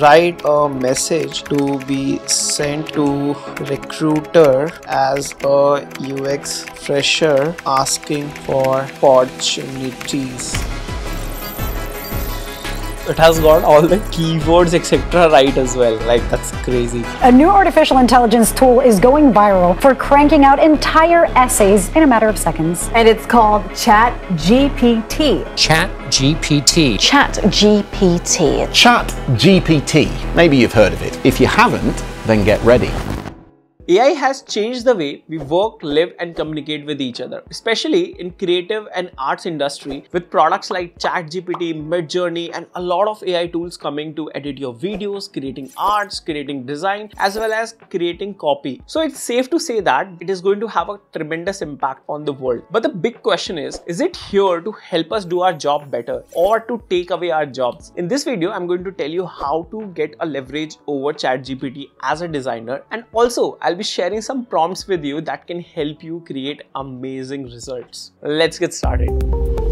write a message to be sent to recruiter as a UX fresher asking for opportunities it has got all the keywords etc right as well. Like that's crazy. A new artificial intelligence tool is going viral for cranking out entire essays in a matter of seconds. And it's called chat gpt chat gpt chat gpt chat gpt maybe you've heard of it. If you haven't then get ready AI has changed the way we work, live and communicate with each other, especially in creative and arts industry with products like ChatGPT, Midjourney and a lot of AI tools coming to edit your videos, creating arts, creating design as well as creating copy. So it's safe to say that it is going to have a tremendous impact on the world. But the big question is, is it here to help us do our job better or to take away our jobs? In this video, I'm going to tell you how to get a leverage over ChatGPT as a designer and also I'll I'll be sharing some prompts with you that can help you create amazing results. Let's get started.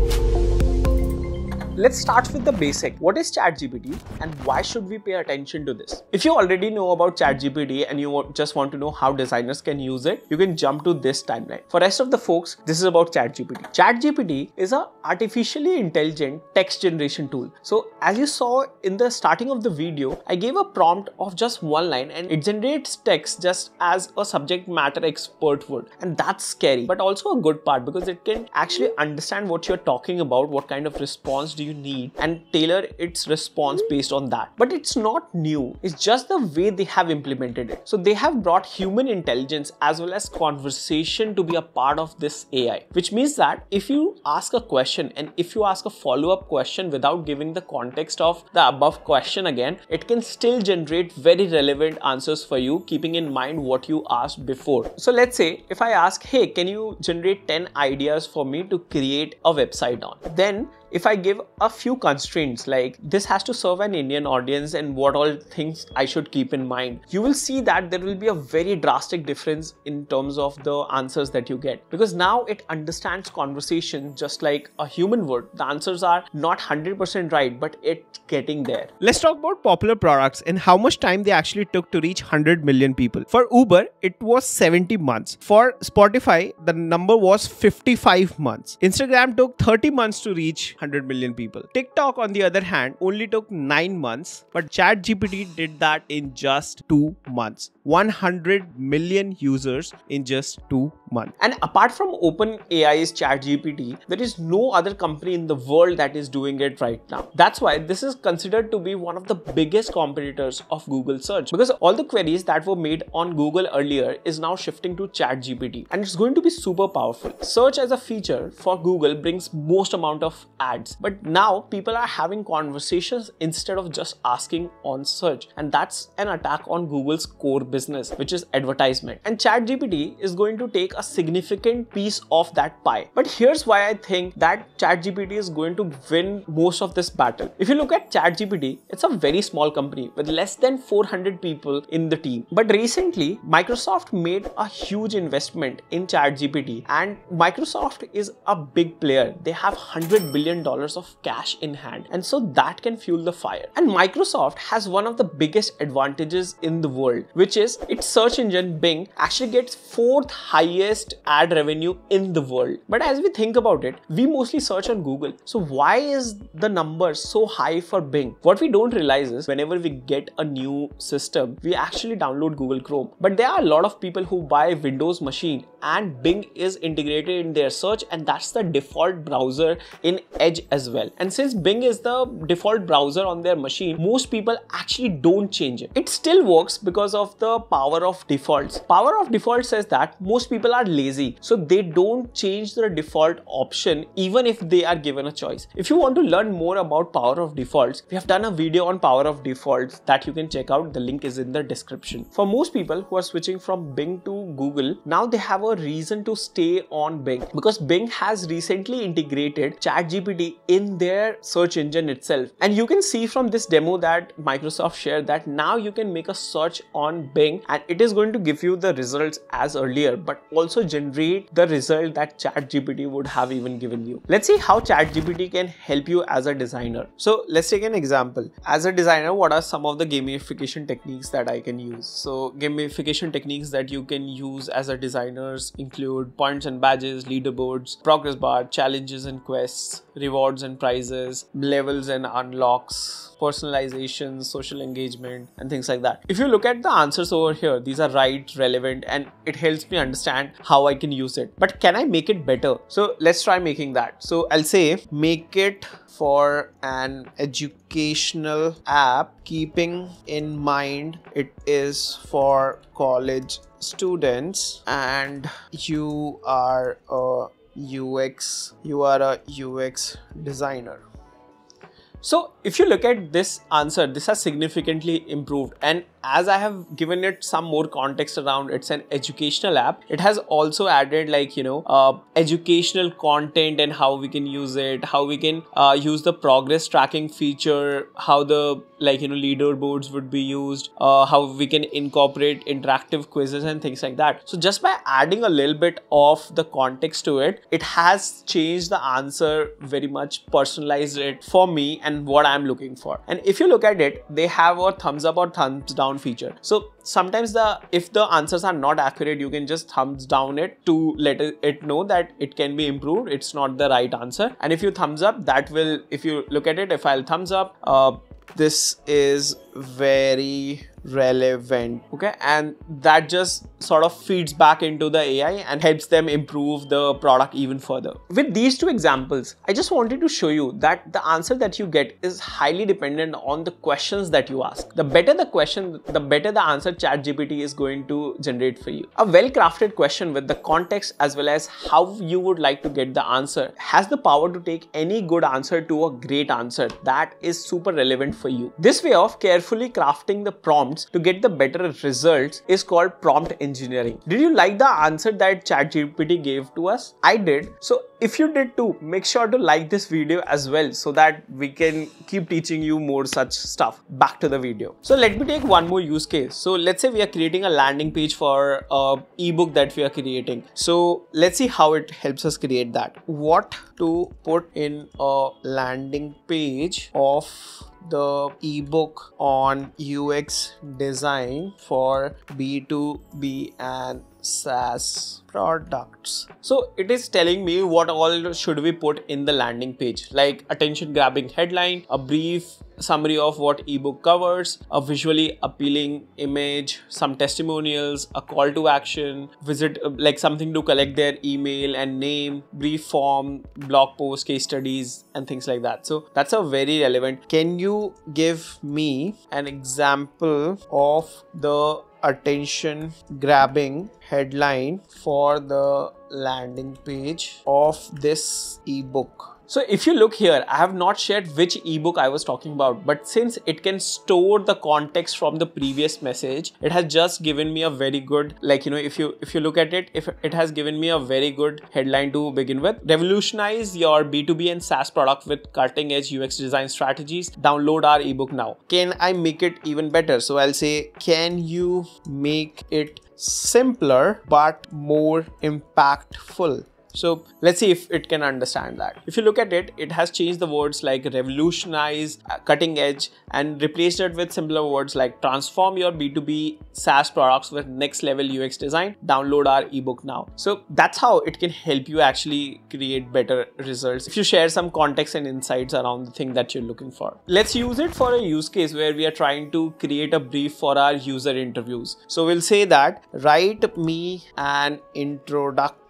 Let's start with the basic. What is ChatGPT and why should we pay attention to this? If you already know about ChatGPT and you just want to know how designers can use it, you can jump to this timeline. For rest of the folks, this is about ChatGPT. ChatGPT is a artificially intelligent text generation tool. So as you saw in the starting of the video, I gave a prompt of just one line and it generates text just as a subject matter expert would. And that's scary, but also a good part because it can actually understand what you're talking about, what kind of response do you need and tailor its response based on that. But it's not new, it's just the way they have implemented it. So they have brought human intelligence as well as conversation to be a part of this AI, which means that if you ask a question and if you ask a follow-up question without giving the context of the above question again, it can still generate very relevant answers for you, keeping in mind what you asked before. So let's say if I ask, hey, can you generate 10 ideas for me to create a website on? Then if I give a few constraints like this has to serve an Indian audience and what all things I should keep in mind, you will see that there will be a very drastic difference in terms of the answers that you get because now it understands conversation just like a human would. The answers are not 100% right, but it's getting there. Let's talk about popular products and how much time they actually took to reach 100 million people. For Uber, it was 70 months. For Spotify, the number was 55 months. Instagram took 30 months to reach 100 million people. TikTok, on the other hand, only took 9 months, but ChatGPT did that in just 2 months. 100 million users in just 2 months. And apart from OpenAI's ChatGPT, there is no other company in the world that is doing it right now. That's why this is considered to be one of the biggest competitors of Google search because all the queries that were made on Google earlier is now shifting to ChatGPT and it's going to be super powerful. Search as a feature for Google brings most amount of ads, but now people are having conversations instead of just asking on search and that's an attack on Google's core business which is advertisement and ChatGPT is going to take a a significant piece of that pie. But here's why I think that ChatGPT is going to win most of this battle. If you look at ChatGPT, it's a very small company with less than 400 people in the team. But recently, Microsoft made a huge investment in ChatGPT and Microsoft is a big player. They have 100 billion dollars of cash in hand and so that can fuel the fire. And Microsoft has one of the biggest advantages in the world which is its search engine Bing actually gets fourth highest highest ad revenue in the world. But as we think about it, we mostly search on Google. So why is the number so high for Bing? What we don't realize is whenever we get a new system, we actually download Google Chrome. But there are a lot of people who buy Windows machine and Bing is integrated in their search and that's the default browser in Edge as well. And since Bing is the default browser on their machine, most people actually don't change it. It still works because of the power of defaults. Power of default says that most people are lazy so they don't change the default option even if they are given a choice. If you want to learn more about power of defaults, we have done a video on power of defaults that you can check out. The link is in the description. For most people who are switching from Bing to Google, now they have a reason to stay on Bing because Bing has recently integrated ChatGPT in their search engine itself. And you can see from this demo that Microsoft shared that now you can make a search on Bing and it is going to give you the results as earlier, but also generate the result that ChatGPT would have even given you. Let's see how ChatGPT can help you as a designer. So let's take an example. As a designer, what are some of the gamification techniques that I can use? So gamification techniques that you can use as a designers include points and badges, leaderboards, progress bar, challenges and quests, rewards and prizes, levels and unlocks, personalization, social engagement, and things like that. If you look at the answers over here, these are right, relevant, and it helps me understand how I can use it. But can I make it better? So let's try making that. So I'll say make it for an educational app, keeping in mind it is for college students and you are a UX, you are a UX designer. So if you look at this answer, this has significantly improved and as I have given it some more context around it's an educational app, it has also added like, you know, uh, educational content and how we can use it, how we can uh, use the progress tracking feature, how the like, you know, leaderboards would be used, uh, how we can incorporate interactive quizzes and things like that. So just by adding a little bit of the context to it, it has changed the answer very much personalized it for me and what I'm looking for. And if you look at it, they have a thumbs up or thumbs down feature. So sometimes the if the answers are not accurate, you can just thumbs down it to let it know that it can be improved. It's not the right answer. And if you thumbs up, that will if you look at it, if I'll thumbs up, uh, this is very relevant. Okay? And that just sort of feeds back into the ai and helps them improve the product even further. With these two examples i just wanted to show you that the answer that you get is highly dependent on the questions that you ask. The better the question the better the answer chat gpt is going to generate for you. A well crafted question with the context as well as how you would like to get the answer has the power to take any good answer to a great answer that is super relevant for you. This way of carefully crafting the prompt prompts to get the better results is called prompt engineering. Did you like the answer that ChatGPT gave to us? I did. So if you did too, make sure to like this video as well so that we can keep teaching you more such stuff. Back to the video. So let me take one more use case. So let's say we are creating a landing page for a ebook that we are creating. So let's see how it helps us create that. What to put in a landing page of the ebook on UX design for B2B and SaaS products. So it is telling me what all should we put in the landing page like attention grabbing headline, a brief summary of what ebook covers, a visually appealing image, some testimonials, a call to action, visit uh, like something to collect their email and name, brief form, blog post, case studies and things like that. So that's a very relevant. Can you give me an example of the attention grabbing headline for the landing page of this ebook so if you look here, I have not shared which ebook I was talking about, but since it can store the context from the previous message, it has just given me a very good, like, you know, if you, if you look at it, if it has given me a very good headline to begin with, revolutionize your B2B and SaaS product with cutting edge UX design strategies. Download our ebook now. Can I make it even better? So I'll say, can you make it simpler but more impactful so let's see if it can understand that. If you look at it, it has changed the words like revolutionize, uh, cutting edge, and replaced it with simpler words like transform your B2B SaaS products with next level UX design. Download our ebook now. So that's how it can help you actually create better results if you share some context and insights around the thing that you're looking for. Let's use it for a use case where we are trying to create a brief for our user interviews. So we'll say that write me an introduction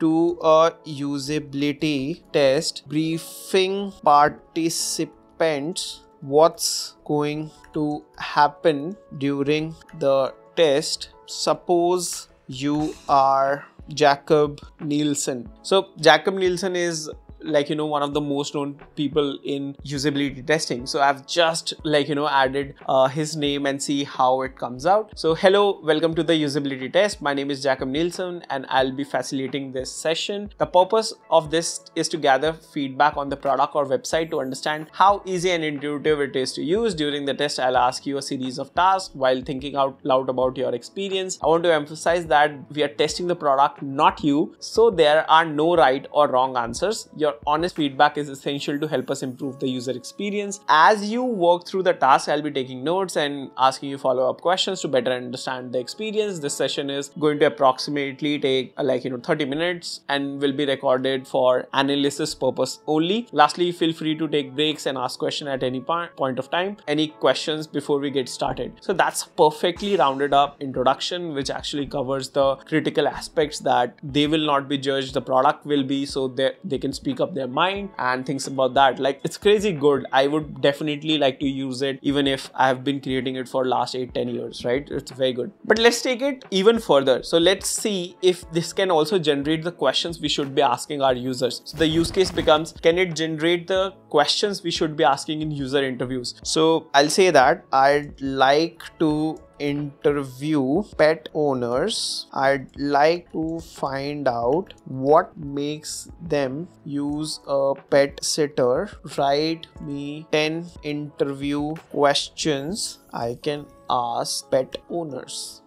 to a usability test briefing participants. What's going to happen during the test? Suppose you are Jakob Nielsen. So Jakob Nielsen is like you know one of the most known people in usability testing. So i've just like you know added uh, his name and see how it comes out. So hello welcome to the usability test. My name is jakob nielsen and i'll be facilitating this session. The purpose of this is to gather feedback on the product or website to understand how easy and intuitive it is to use. During the test i'll ask you a series of tasks while thinking out loud about your experience. I want to emphasize that we are testing the product not you. So there are no right or wrong answers. Your honest feedback is essential to help us improve the user experience. As you work through the task, I'll be taking notes and asking you follow-up questions to better understand the experience. This session is going to approximately take uh, like you know 30 minutes and will be recorded for analysis purpose only. Lastly, feel free to take breaks and ask question at any point of time. Any questions before we get started? So that's perfectly rounded up introduction which actually covers the critical aspects that they will not be judged, the product will be so that they can speak up their mind and things about that. Like it's crazy good. I would definitely like to use it even if i have been creating it for last 8 10 years right? It's very good. But let's take it even further. So let's see if this can also generate the questions we should be asking our users. So the use case becomes can it generate the questions we should be asking in user interviews? So i'll say that i'd like to interview pet owners. I'd like to find out what makes them use a pet sitter. Write me 10 interview questions I can ask pet owners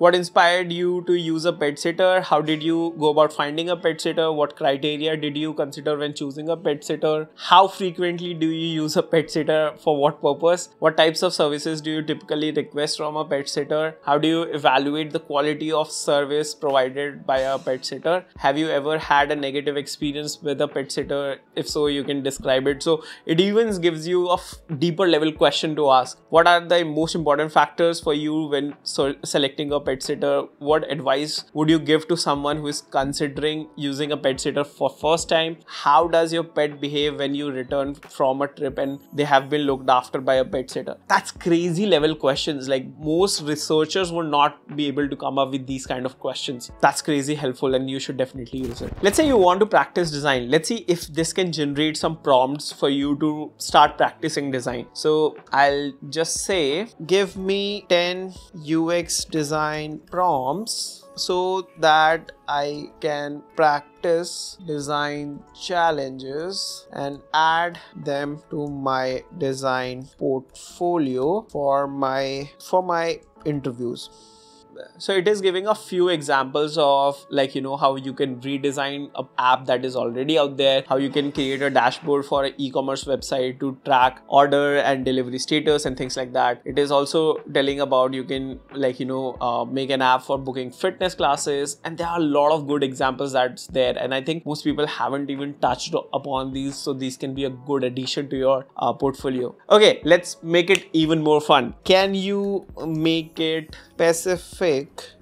what inspired you to use a pet sitter? How did you go about finding a pet sitter? What criteria did you consider when choosing a pet sitter? How frequently do you use a pet sitter? For what purpose? What types of services do you typically request from a pet sitter? How do you evaluate the quality of service provided by a pet sitter? Have you ever had a negative experience with a pet sitter? If so you can describe it. So it even gives you a deeper level question to ask. What are the most important factors for you when so selecting a pet pet sitter what advice would you give to someone who is considering using a pet sitter for first time? How does your pet behave when you return from a trip and they have been looked after by a pet sitter? That's crazy level questions. Like most researchers would not be able to come up with these kind of questions. That's crazy helpful and you should definitely use it. Let's say you want to practice design. Let's see if this can generate some prompts for you to start practicing design. So i'll just say give me 10 ux design prompts so that I can practice design challenges and add them to my design portfolio for my for my interviews so it is giving a few examples of like you know how you can redesign a app that is already out there how you can create a dashboard for an e-commerce website to track order and delivery status and things like that. It is also telling about you can like you know uh, make an app for booking fitness classes and there are a lot of good examples that's there and i think most people haven't even touched upon these so these can be a good addition to your uh, portfolio. Okay let's make it even more fun. Can you make it specific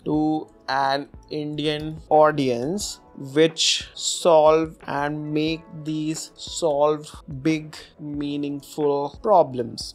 to an Indian audience which solve and make these solve big meaningful problems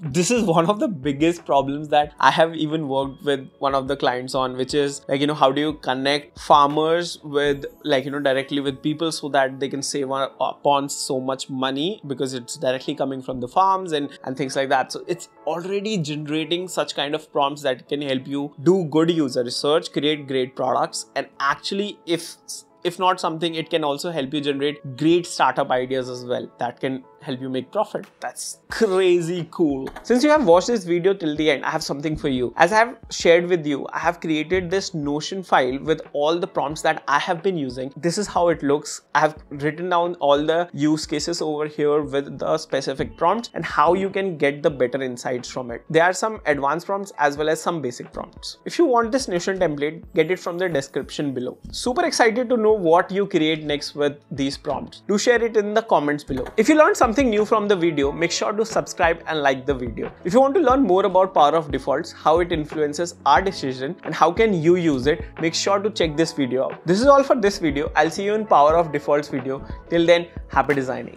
this is one of the biggest problems that I have even worked with one of the clients on, which is like, you know, how do you connect farmers with like, you know, directly with people so that they can save upon so much money because it's directly coming from the farms and, and things like that. So it's already generating such kind of prompts that can help you do good user research, create great products, and actually, if if not something it can also help you generate great startup ideas as well that can help you make profit. That's crazy cool. Since you have watched this video till the end, I have something for you. As I have shared with you, I have created this Notion file with all the prompts that I have been using. This is how it looks. I have written down all the use cases over here with the specific prompts and how you can get the better insights from it. There are some advanced prompts as well as some basic prompts. If you want this Notion template, get it from the description below. Super excited to know what you create next with these prompts. Do share it in the comments below. If you learned something something new from the video, make sure to subscribe and like the video. If you want to learn more about power of defaults, how it influences our decision and how can you use it, make sure to check this video out. This is all for this video. I'll see you in power of defaults video. Till then, happy designing.